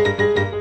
Música